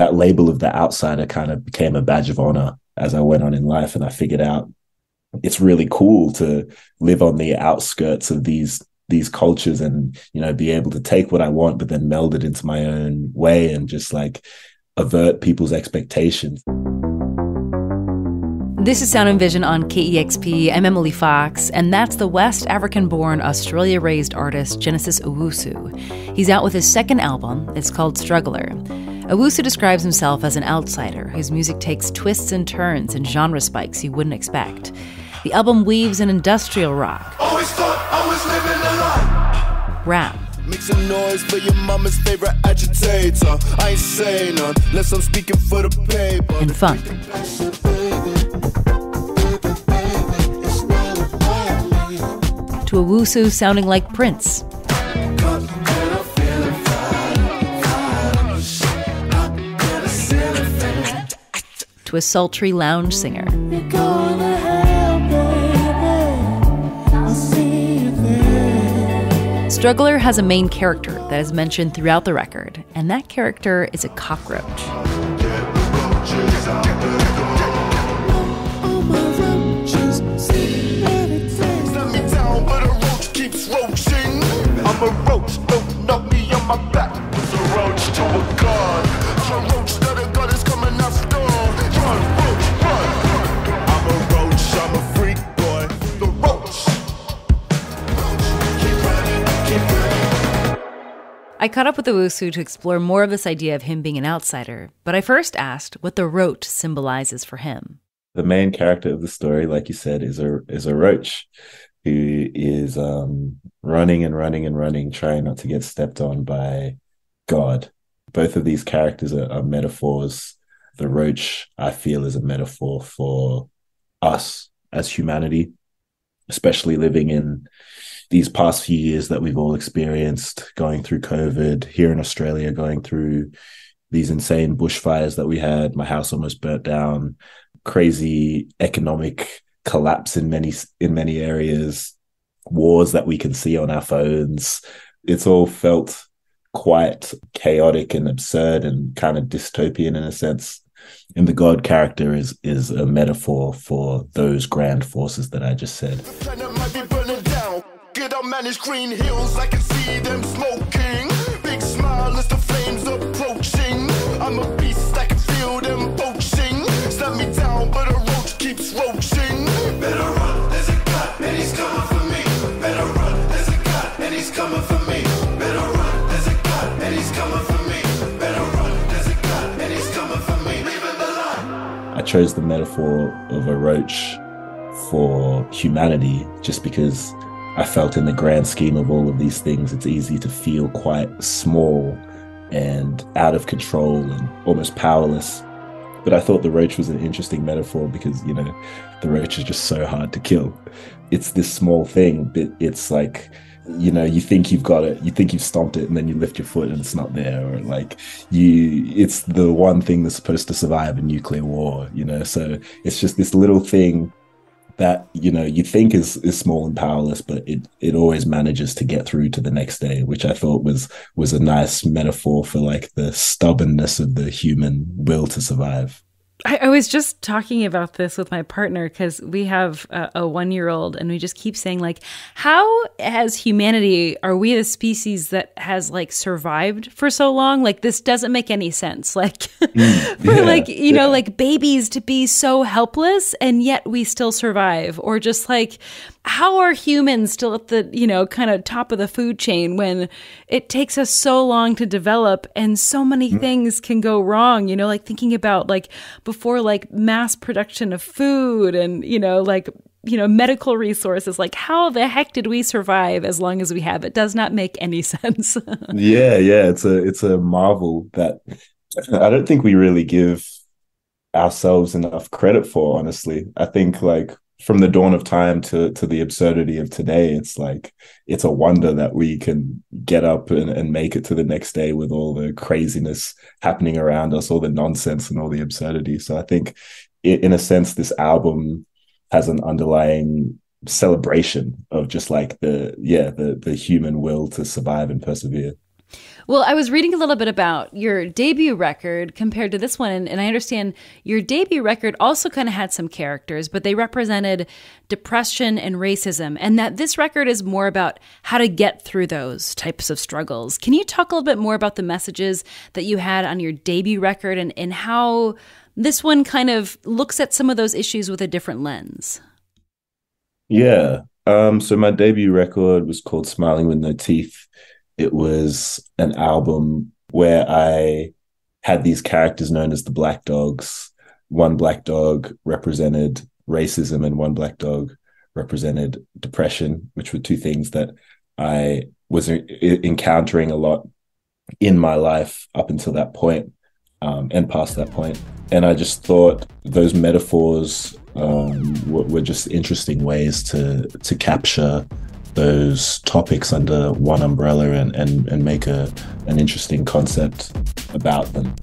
that label of the outsider kind of became a badge of honor as I went on in life. And I figured out it's really cool to live on the outskirts of these these cultures and you know be able to take what I want but then meld it into my own way and just like avert people's expectations. This is Sound and Vision on KEXP. I'm Emily Fox, and that's the West African born, Australia raised artist Genesis Owusu. He's out with his second album. It's called Struggler. Owusu describes himself as an outsider whose music takes twists and turns and genre spikes you wouldn't expect. The album weaves an industrial rock, rap, Make some noise for your mama's favorite agitator. I ain't saying none, unless I'm speaking for the paper. and funk. To Owusu sounding like Prince. To a sultry lounge singer. Struggler has a main character that is mentioned throughout the record, and that character is a cockroach. Snap me down, but a roach keeps roaching. I'm a roach, don't knock me on my back. I caught up with the Owusu to explore more of this idea of him being an outsider, but I first asked what the roach symbolizes for him. the main character of the story, like you said, is a is a roach who is um, running and running and running, trying not to get stepped on by God. Both of these characters are, are metaphors. The roach, I feel, is a metaphor for us as humanity, especially living in these past few years that we've all experienced, going through COVID here in Australia, going through these insane bushfires that we had. My house almost burnt down crazy economic collapse in many in many areas wars that we can see on our phones. It's all felt quite chaotic and absurd and kind of dystopian in a sense. And the god character is is a metaphor for those grand forces that i just said Planet might be burning down. Get up, man, it's green hills. I can see them smoking. Big smile as the flames approaching. I'm a beast, I can feel them poaching. Snap me down, but a roach keeps roaching. Better run, there's a god, and he's coming for me. Better run, there's a god, and he's coming for me. Better run, there's a god, and he's coming for me. Better run, there's a god, and he's coming for me. Leaving the line. I chose the metaphor of a roach for humanity just because I felt in the grand scheme of all of these things, it's easy to feel quite small and out of control and almost powerless. But I thought the roach was an interesting metaphor because, you know, the roach is just so hard to kill. It's this small thing, but it's like, you know, you think you've got it, you think you've stomped it, and then you lift your foot and it's not there, or like you, it's the one thing that's supposed to survive a nuclear war, you know. So it's just this little thing that you know you think is is small and powerless, but it it always manages to get through to the next day, which I thought was was a nice metaphor for like the stubbornness of the human will to survive. I, I was just talking about this with my partner because we have a, a one year old and we just keep saying like how as humanity are we a species that has like survived for so long like this doesn't make any sense like mm, for yeah, like you yeah. know like babies to be so helpless and yet we still survive or just like how are humans still at the you know kind of top of the food chain when it takes us so long to develop and so many mm. things can go wrong you know like thinking about like before like mass production of food and you know like you know medical resources like how the heck did we survive as long as we have? It does not make any sense. Yeah, yeah, it's a it's a marvel that I don't think we really give ourselves enough credit for, honestly. I think like from the dawn of time to to the absurdity of today, it's like it's a wonder that we can get up and, and make it to the next day with all the craziness happening around us, all the nonsense and all the absurdity. So I think i in a sense, this album has an underlying celebration of just like the yeah the the human will to survive and persevere Well, I was reading a little bit about your debut record compared to this one, and, and I understand your debut record also kind of had some characters, but they represented depression and racism, and that this record is more about how to get through those types of struggles. Can you talk a little bit more about the messages that you had on your debut record and, and how this one kind of looks at some of those issues with a different lens? Yeah. Um, so my debut record was called Smiling with No Teeth. It was an album where I had these characters known as the Black Dogs. One black dog represented racism, and one black dog represented depression, which were two things that I was encountering a lot in my life up until that point, um, and past that point. And I just thought those metaphors um, were, were, just interesting ways to to capture those topics under one umbrella and, and, and make a an interesting concept about them.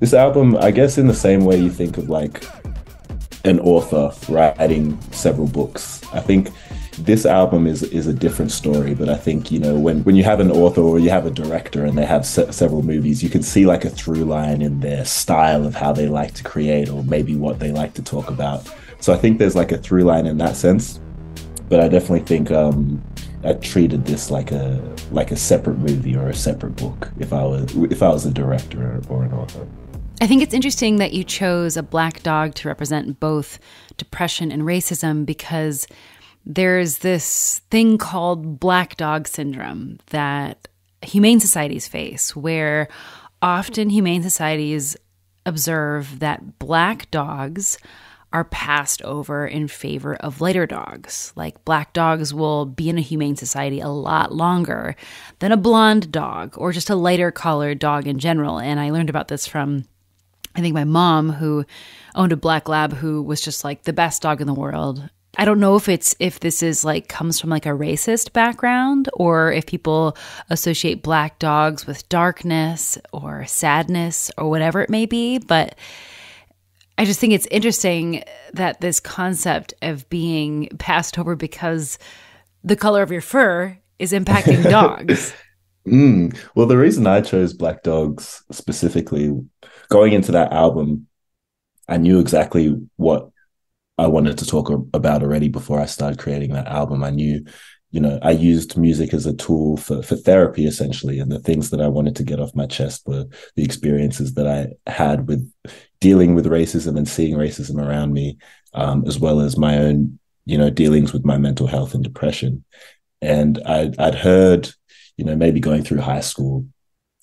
This album, I guess, in the same way you think of like an author writing several books. I think this album is is a different story, but I think you know when when you have an author or you have a director and they have se- several movies, you can see like a through line in their style of how they like to create or maybe what they like to talk about. So I think there's like a through line in that sense, but I definitely think um, I treated this like a like a separate movie or a separate book if I was if I was a director or, or an author. I think it's interesting that you chose a black dog to represent both depression and racism because there's this thing called black dog syndrome that humane societies face, where often humane societies observe that black dogs are passed over in favor of lighter dogs. Like black dogs will be in a humane society a lot longer than a blonde dog or just a lighter colored dog in general. And I learned about this from I think my mom, who owned a black lab, who was just like the best dog in the world. I don't know if it's if this is like comes from like a racist background or if people associate black dogs with darkness or sadness or whatever it may be, but I just think it's interesting that this concept of being passed over because the color of your fur is impacting dogs. Mm. Well, the reason I chose Black Dogs specifically, going into that album, I knew exactly what I wanted to talk about already before I started creating that album. I knew, you know, I used music as a tool for for therapy essentially, and the things that I wanted to get off my chest were the experiences that I had with dealing with racism and seeing racism around me, um, as well as my own, you know, dealings with my mental health and depression. And I, I'd heard you know, maybe going through high school,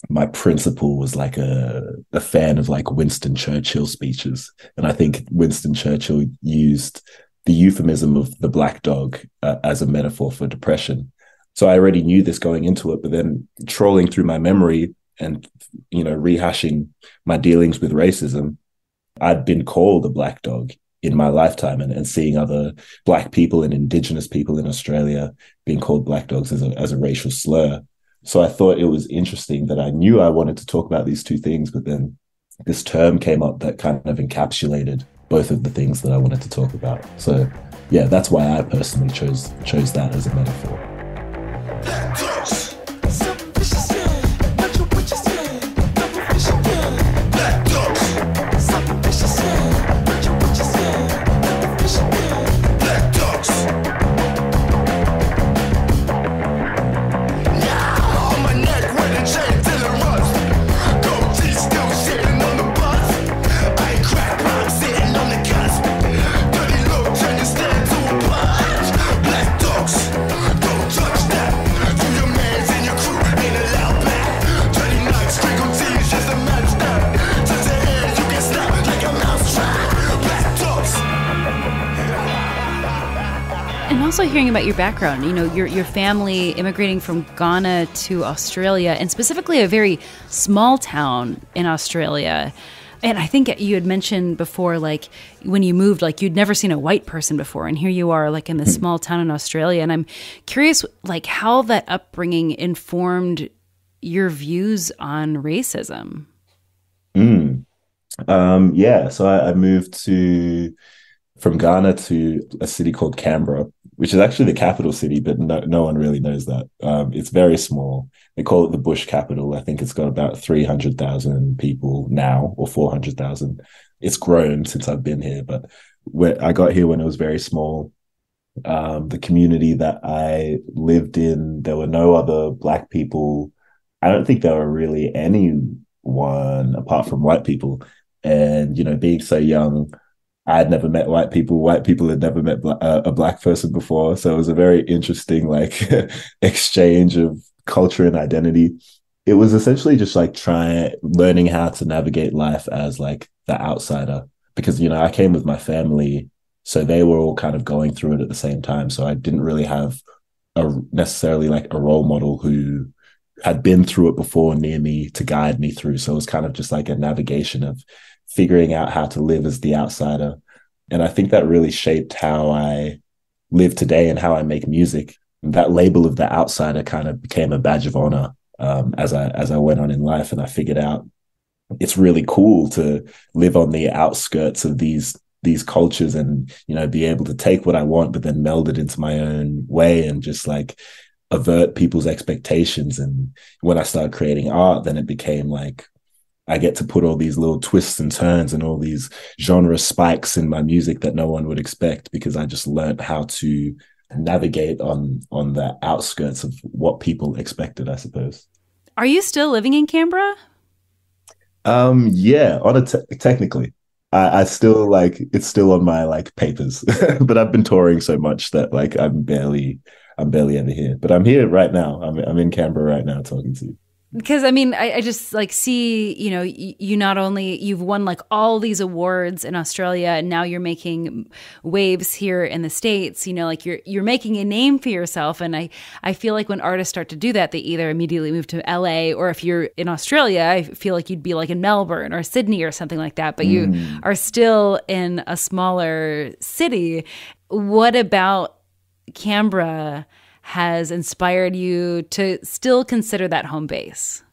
my principal was like a, a fan of like Winston Churchill speeches. And I think Winston Churchill used the euphemism of the black dog uh, as a metaphor for depression. So I already knew this going into it, but then trolling through my memory and, you know, rehashing my dealings with racism, I'd been called a black dog in my lifetime and, and seeing other black people and indigenous people in Australia being called black dogs as a, as a racial slur. So I thought it was interesting that I knew I wanted to talk about these two things, but then this term came up that kind of encapsulated both of the things that I wanted to talk about. So yeah, that's why I personally chose chose that as a metaphor. hearing about your background. You know, your your family immigrating from Ghana to Australia, and specifically a very small town in Australia. And I think you had mentioned before, like when you moved, like you'd never seen a white person before, and here you are, like in this hmm. small town in Australia. And I'm curious, like how that upbringing informed your views on racism. Um, yeah, so I, I moved to from Ghana to a city called Canberra, which is actually the capital city, but no, no one really knows that. Um, it's very small. They call it the bush capital. I think it's got about 300,000 people now or 400,000. It's grown since I've been here, but where I got here when it was very small. Um, the community that I lived in, there were no other black people. I don't think there were really anyone apart from white people. And, you know, being so young, I had never met white people. White people had never met bla- uh, a black person before, so it was a very interesting like exchange of culture and identity. It was essentially just like trying learning how to navigate life as like the outsider because you know I came with my family, so they were all kind of going through it at the same time. So I didn't really have a necessarily like a role model who had been through it before near me to guide me through. So it was kind of just like a navigation of figuring out how to live as the outsider. And I think that really shaped how I live today and how I make music. That label of the outsider kind of became a badge of honor um, as I as I went on in life, and I figured out it's really cool to live on the outskirts of these these cultures and you know be able to take what I want, but then meld it into my own way and just like avert people's expectations. And when I started creating art, then it became like I get to put all these little twists and turns and all these genre spikes in my music that no one would expect because I just learned how to navigate on on the outskirts of what people expected, I suppose. Are you still living in Canberra? Um, yeah, on a te- technically, I, I still like it's still on my like papers, but I've been touring so much that like I'm barely I'm barely ever here. But I'm here right now. I'm I'm in Canberra right now talking to you because i mean I, I, just like see you know you, you, not only you've won like all these awards in australia and now you're making waves here in the states you know like you're you're making a name for yourself. And i i feel like when artists start to do that they either immediately move to la or if you're in australia i feel like you'd be like in melbourne or sydney or something like that. But mm. you are still in a smaller city. What about canberra has inspired you to still consider that home base?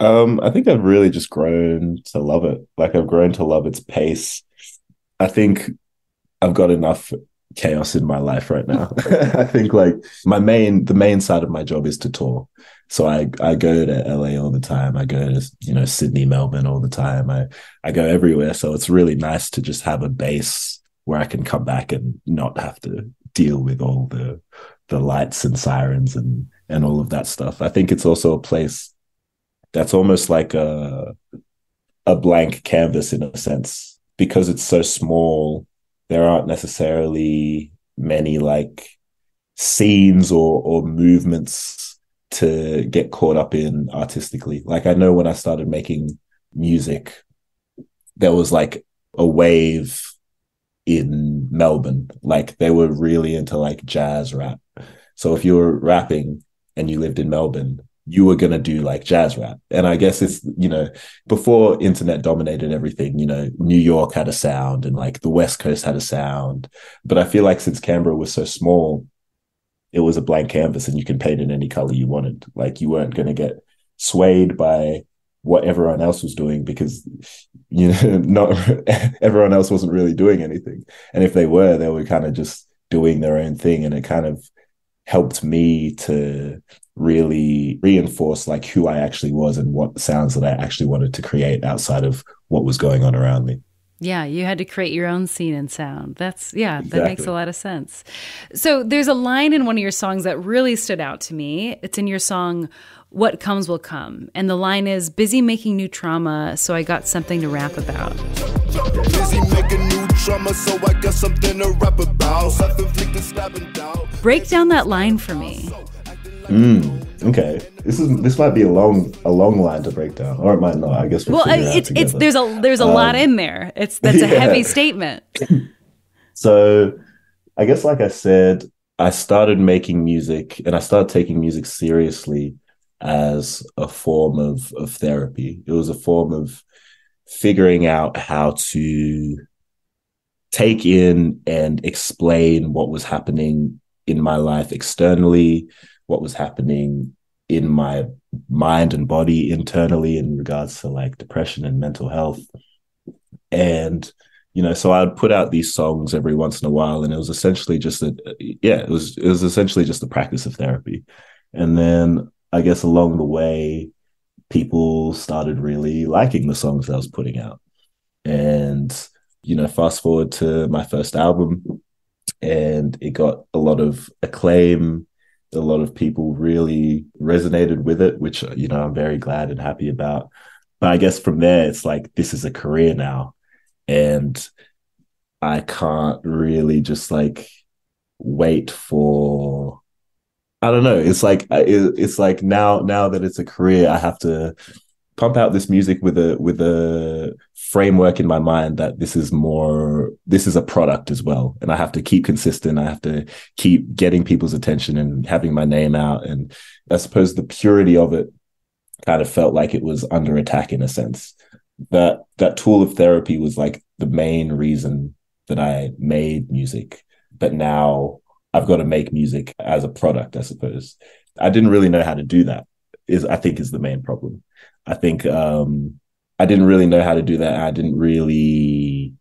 Um, I think I've really just grown to love it. Like I've grown to love its pace. I think I've got enough chaos in my life right now. I think like my main the main side of my job is to tour. So I I go to LA all the time. I go to you know Sydney, Melbourne all the time. I I go everywhere. So it's really nice to just have a base where I can come back and not have to deal with all the the lights and sirens and and all of that stuff. I think it's also a place that's almost like a a blank canvas in a sense because it's so small. There aren't necessarily many like scenes or or movements to get caught up in artistically. Like I know when I started making music, there was like a wave in Melbourne. Like they were really into like jazz rap so if you were rapping and you lived in Melbourne, you were going to do like jazz rap. And I guess it's, you know, before internet dominated everything, you know, New York had a sound and like the West Coast had a sound. But I feel like since Canberra was so small, it was a blank canvas and you can paint in any color you wanted. Like you weren't going to get swayed by what everyone else was doing because you know not everyone else wasn't really doing anything and if they were they were kind of just doing their own thing and it kind of helped me to really reinforce like who I actually was and what sounds that I actually wanted to create outside of what was going on around me. Yeah, you had to create your own scene and sound. That's yeah, exactly. that makes a lot of sense. So there's a line in one of your songs that really stood out to me. It's in your song What Comes Will Come. And the line is busy making new trauma, so I got something to rap about. Busy making new trauma, so I got something to rap about. Break down that line for me. Mm, okay, this is this might be a long a long line to break down, or it might not. I guess. We'll well, it's it's there's a there's a um, lot in there. It's that's yeah. a heavy statement. so, I guess, like I said, I started making music, and I started taking music seriously as a form of of therapy. It was a form of figuring out how to take in and explain what was happening in my life externally what was happening in my mind and body internally in regards to like depression and mental health. And you know, so I'd put out these songs every once in a while, and it was essentially just a yeah, it was it was essentially just the practice of therapy. And then I guess along the way, people started really liking the songs I was putting out. And, you know, fast forward to my first album, and it got a lot of acclaim. A lot of people really resonated with it, which, you know, I'm very glad and happy about. But I guess from there, it's like, this is a career now. And I can't really just like wait for I don't know. It's like it's like now now that it's a career, I have to pump out this music with a with a framework in my mind that this is more this is a product as well. And i have to keep consistent. I have to keep getting people's attention and having my name out. And i suppose the purity of it kind of felt like it was under attack in a sense. That that tool of therapy was like the main reason that i made music. But now I've got to make music as a product, I suppose. I didn't really know how to do that. Is I think is the main problem. I think um, I didn't really know how to do that. I didn't really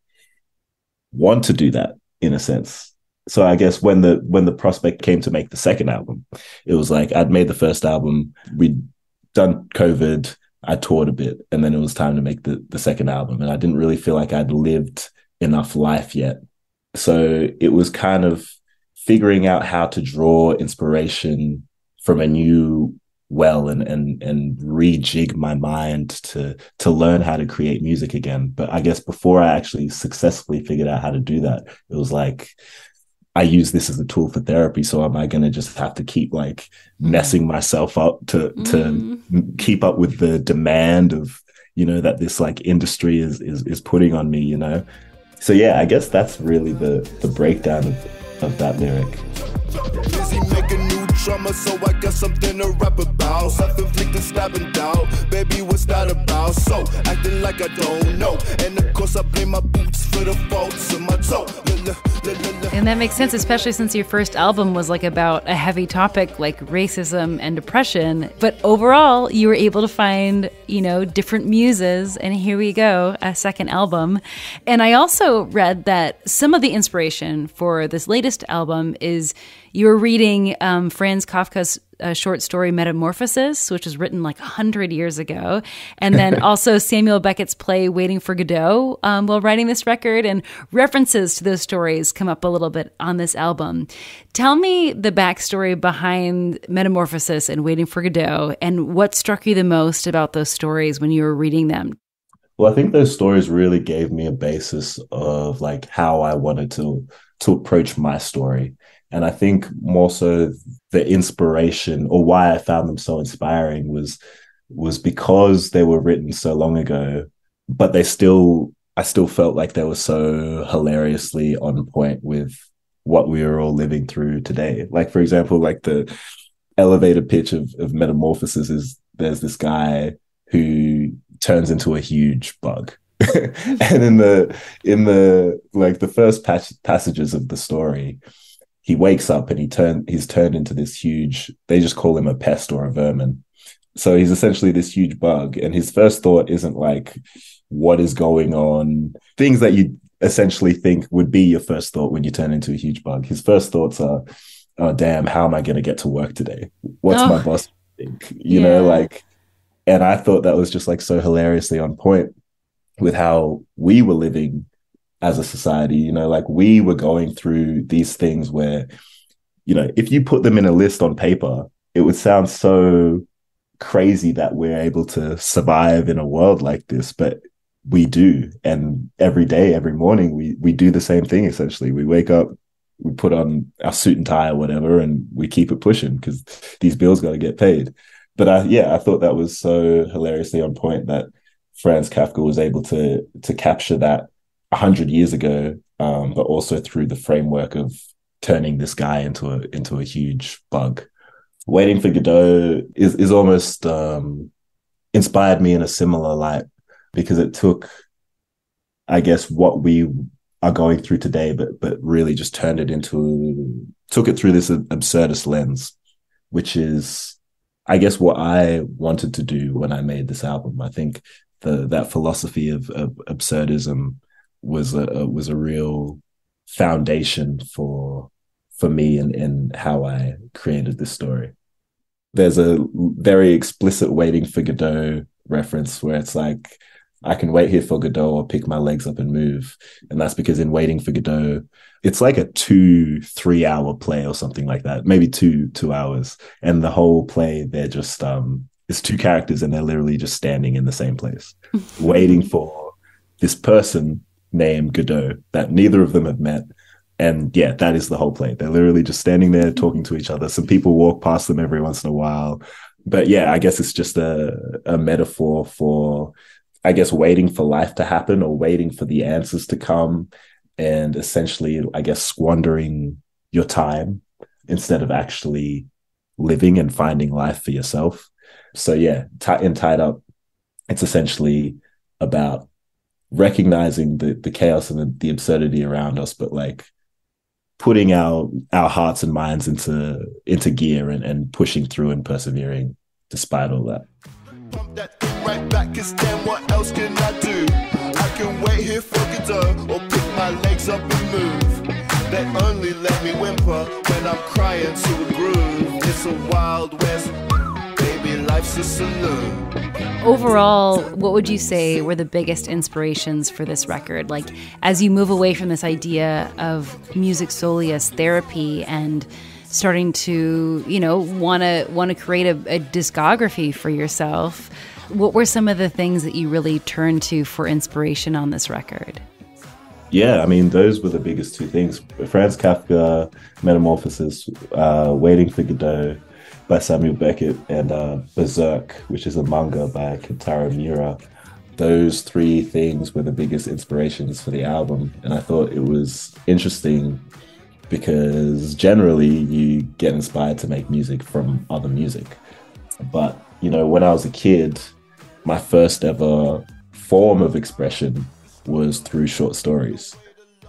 want to do that in a sense. So I guess when the when the prospect came to make the second album, it was like I'd made the first album, we'd done COVID, I toured a bit, and then it was time to make the the second album, and I didn't really feel like I'd lived enough life yet. So it was kind of figuring out how to draw inspiration from a new well and and and rejig my mind to to learn how to create music again. But i guess before i actually successfully figured out how to do that it was like i use this as a tool for therapy. So am i going to just have to keep like messing myself up to to mm. keep up with the demand of you know that this like industry is is is putting on me you know? So yeah i guess that's really the the breakdown of of that lyric. Drama, so I got something to rap about. Self-inflicted stabbing down, baby, what's that about? So acting like I don't know, and of course I blame my boots for the faults in my toe. And that makes sense, especially since your first album was like about a heavy topic like racism and depression. But overall, you were able to find, you know, different muses. And here we go, a second album. And I also read that some of the inspiration for this latest album is you were reading um, Franz Kafka's uh, short story Metamorphosis, which was written like 100 years ago. And then also Samuel Beckett's play Waiting for Godot um, while writing this record. And references to those stories come up a little bit on this album. Tell me the backstory behind Metamorphosis and Waiting for Godot and what struck you the most about those stories when you were reading them. Well, I think those stories really gave me a basis of like how I wanted to to approach my story. And I think more so the inspiration or why I found them so inspiring was was because they were written so long ago, but they still I still felt like they were so hilariously on point with what we are all living through today. Like for example, like the elevator pitch of, of metamorphosis is there's this guy who turns into a huge bug. and in the in the like the first pas- passages of the story, he wakes up and he turn he's turned into this huge they just call him a pest or a vermin. So he's essentially this huge bug and his first thought isn't like what is going on? Things that you essentially think would be your first thought when you turn into a huge bug. His first thoughts are oh damn how am i going to get to work today? What's oh. my boss think? You yeah. know like and i thought that was just like so hilariously on point with how we were living as a society. You know, like we were going through these things where, you know, if you put them in a list on paper, it would sound so crazy that we're able to survive in a world like this, but we do. And every day, every morning, we we do the same thing essentially. We wake up, we put on our suit and tie or whatever, and we keep it pushing because these bills got to get paid. But I, yeah, I thought that was so hilariously on point that Franz Kafka was able to to capture that hundred years ago, um, but also through the framework of turning this guy into a into a huge bug. Waiting for Godot is is almost um, inspired me in a similar light because it took, I guess, what we are going through today, but but really just turned it into took it through this absurdist lens, which is I guess what I wanted to do when I made this album. I think the that philosophy of, of absurdism was a was a real foundation for for me and in how I created this story. There's a very explicit waiting for Godot reference where it's like I can wait here for Godot or pick my legs up and move. And that's because in Waiting for Godot, it's like a two, three hour play or something like that, maybe two, two hours. And the whole play, they're just, um, it's two characters and they're literally just standing in the same place, waiting for this person named Godot that neither of them have met. And yeah, that is the whole play. They're literally just standing there talking to each other. Some people walk past them every once in a while. But yeah, I guess it's just a, a metaphor for I guess, waiting for life to happen or waiting for the answers to come and essentially, I guess, squandering your time instead of actually living and finding life for yourself. So, yeah, t- in Tied Up, it's essentially about recognizing the, the chaos and the, the absurdity around us, but like putting our our hearts and minds into into gear and, and pushing through and persevering despite all that right back, cause damn, what else can I do? I can wait here for Godot or pick my legs up and move. They only let me whimper when I'm crying to a groove. It's a wild west, Overall, what would you say were the biggest inspirations for this record? Like, as you move away from this idea of music solely as therapy and starting to, you know, want to want to create a, a discography for yourself what were some of the things that you really turned to for inspiration on this record? Yeah, I mean, those were the biggest two things. Franz Kafka, Metamorphosis, uh, Waiting for Godot by Samuel Beckett, and uh, Berserk, which is a manga by Kentaro Miura. Those three things were the biggest inspirations for the album. And I thought it was interesting because generally you get inspired to make music from other music. But, you know, when I was a kid, my first ever form of expression was through short stories.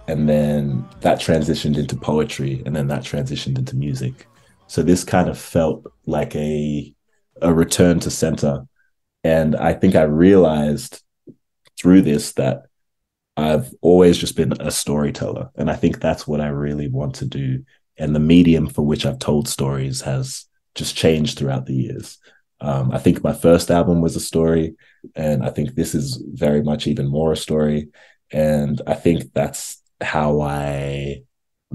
And then that transitioned into poetry, and then that transitioned into music. So this kind of felt like a a return to center. And I think I realized through this that I've always just been a storyteller. And I think that's what I really want to do. And the medium for which I've told stories has just changed throughout the years. Um, I think my first album was a story, and I think this is very much even more a story. And I think that's how I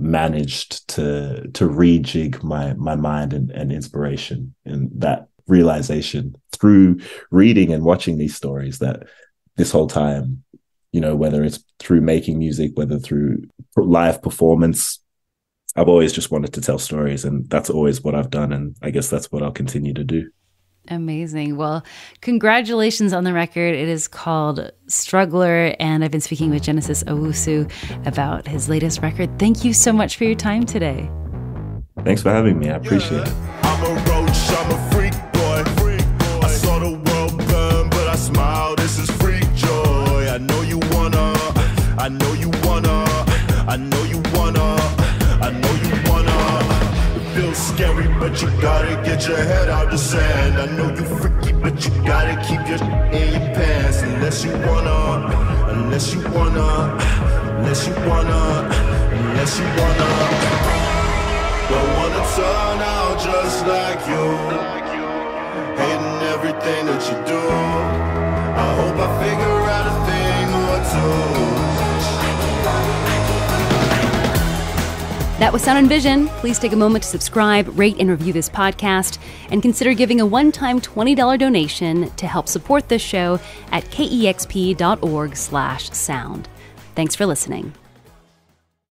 managed to to rejig my my mind and, and inspiration and that realization through reading and watching these stories that this whole time you know whether it's through making music whether through live performance i've always just wanted to tell stories and that's always what i've done and i guess that's what i'll continue to do Amazing. Well, congratulations on the record. It is called Struggler, and I've been speaking with Genesis Owusu about his latest record. Thank you so much for your time today. Thanks for having me. I appreciate it. Scary, but you gotta get your head out the sand. I know you freaky, but you gotta keep your in your pants. Unless you wanna, unless you wanna, unless you wanna, unless you wanna. Don't wanna turn out just like you. Hating everything that you do. That was Sound and Vision. Please take a moment to subscribe, rate, and review this podcast, and consider giving a one-time $20 donation to help support this show at kexp.org slash sound. Thanks for listening.